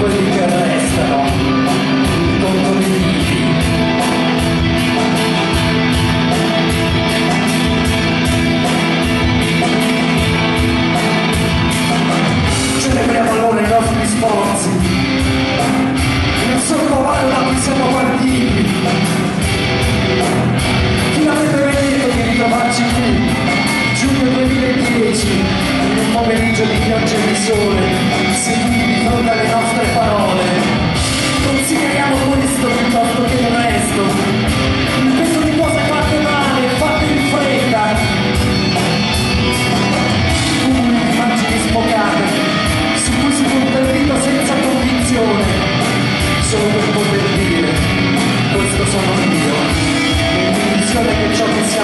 quelli che restano incontro di vivi celebriamo allora i nostri sforzi. Non sono che siamo partiti chi avrebbe venuto di ritrovarci qui? Giugno 2010 in un pomeriggio di pioggia e di sole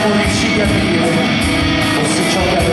noite é minha Você joga